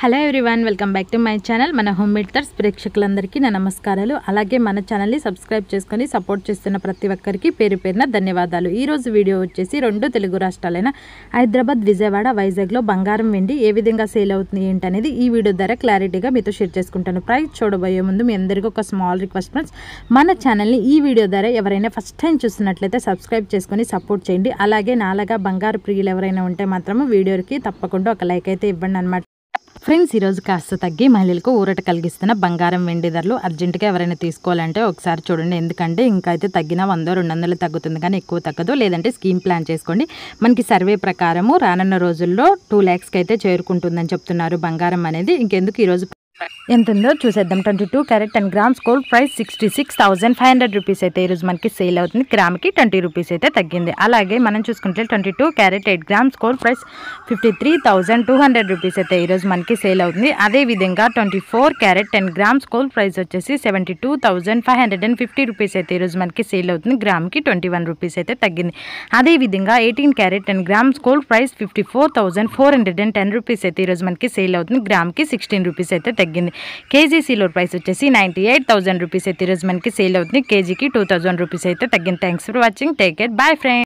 Hello everyone welcome back to my channel మన home matters ప్రేక్షకులందరికీ నా నమస్కారాలు. అలాగే మన ఛానల్ని సబ్స్క్రైబ్ చేసుకొని సపోర్ట్ చేస్తున్న ప్రతి ఒక్కరికి పేరు పేరున ధన్యవాదాలు. ఈరోజు వీడియో వచ్చేసి రెండు తెలుగు రాష్ట్రాలైన హైదరాబాద్ విజయవాడ వైజాగ్లో బంగారం వెండి ఏ విధంగా సేల్ అవుతుంది ఏంటనేది ఈ వీడియో ద్వారా క్లారిటీగా మీతో షేర్ చేసుకుంటాను. ప్రైస్ చూడబోయే ముందు మీ అందరికీ ఒక స్మాల్ రిక్వెస్ట్ ఫ్రెండ్స్ మన ఛానల్ని ఈ వీడియో ద్వారా ఎవరైనా ఫస్ట్ టైం చూస్తున్నట్లయితే సబ్స్క్రైబ్ చేసుకొని సపోర్ట్ చేయండి. అలాగే నాలాగా బంగారు ప్రియులు ఎవరైనా ఉంటే మాత్రము వీడియోకి తప్పకుండా ఒక లైక్ అయితే ఇవ్వండి అనమాట ఫ్రెండ్స్ ఈరోజు కాస్త తగ్గి మహిళలకు ఊరట కలిగిస్తున్న బంగారం వెండి ధరలు అర్జెంటుగా ఎవరైనా తీసుకోవాలంటే ఒకసారి చూడండి. ఎందుకంటే ఇంకా అయితే తగ్గిన వంద రెండు వందలు తగ్గుతుంది కానీ ఎక్కువ తగ్గదు. లేదంటే స్కీమ్ ప్లాన్ చేసుకోండి. మనకి సర్వే ప్రకారము రానున్న రోజుల్లో టూ ల్యాక్స్కి అయితే చేరుకుంటుందని చెప్తున్నారు బంగారం అనేది. ఇంకెందుకు ఈరోజు ఎంత ఉందో చూసేద్దాం. Twenty two carat ten grams gold price sixty six thousand five hundred rupees అయితే ఈరోజు మనకి సేల్ అవుతుంది. గ్రామ్కి ట్వంటీ రూపీస్ అయితే తగ్గింది. అలాగే మనం చూసుకుంటే twenty two carat eight grams gold price fifty three thousand two hundred rupees అయితే ఈరోజు మనకి సేల్ అవుతుంది. అదేవిధంగా twenty four carat ten grams gold price వచ్చేసి seventy two thousand five hundred and fifty rupees అయితే ఈరోజు మనకి సేల్ అవుతుంది. గ్రామ్కి ట్వంటీ వన్ రూపీస్ అయితే తగ్గింది. అదేవిధంగా eighteen carat ten grams gold price fifty four thousand four hundred and ten rupees అయితే ఈరోజు మనకి సేల్ అవుతుంది. గ్రామ్కి సిక్స్టీన్ రూపీస్ అయితే తగ్గింది. కేజీ సిల్వర్ ప్రైస్ వచ్చేసి నైంటీ ఎయిట్ థౌసండ్ రూపీస్ అయితే ఈరోజు మనకి సేల్ అవుతుంది. కేజీకి టూ థౌసండ్ రూపీస్ అయితే తగ్గింది. Thanks for watching take care bye friend